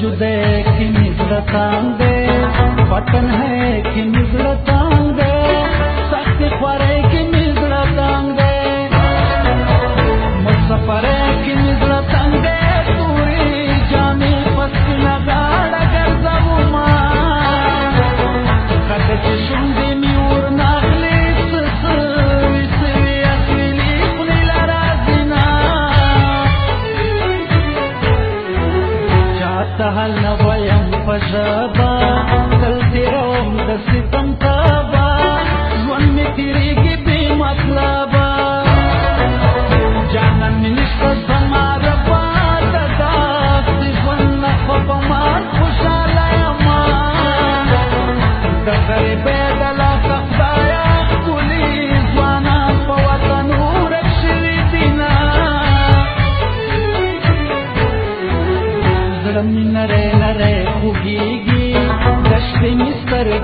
जुदे कि मिजड़ दे पटन है कि मिजड़ दे सख्त पर है कि پژبا دل تیروم د ستم تابا ژوند می تیر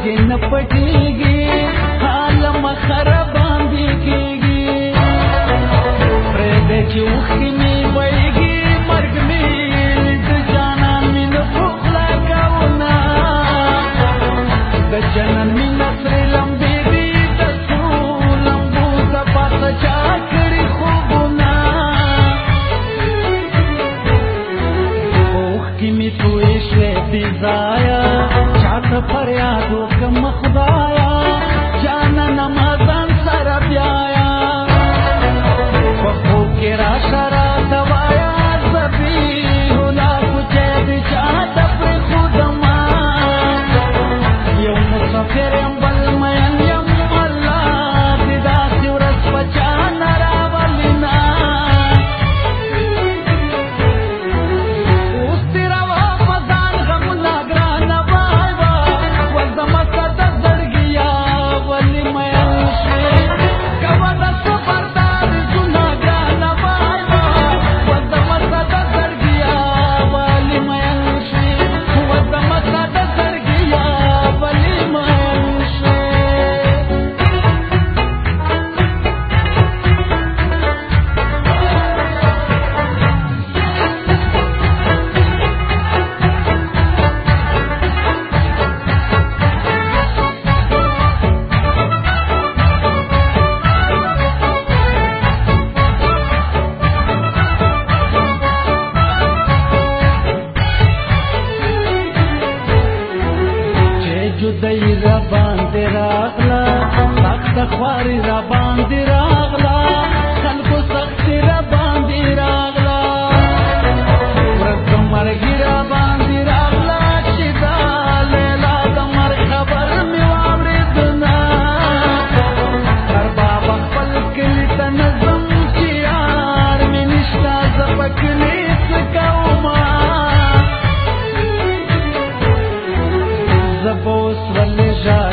சின்னப்பட்டி جدای را باندې راغلا تخت خواري را باندې را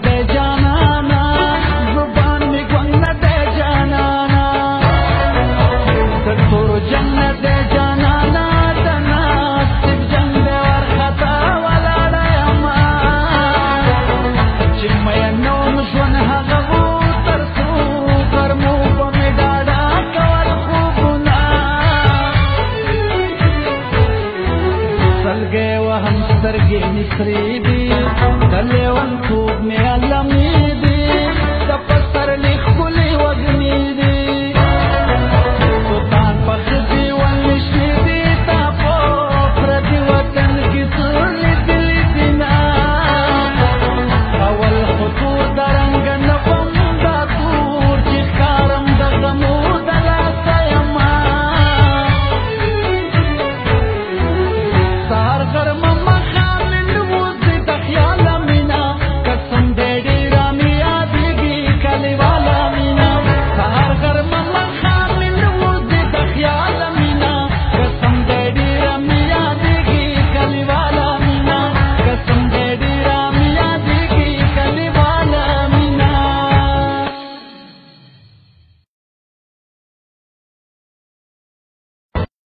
better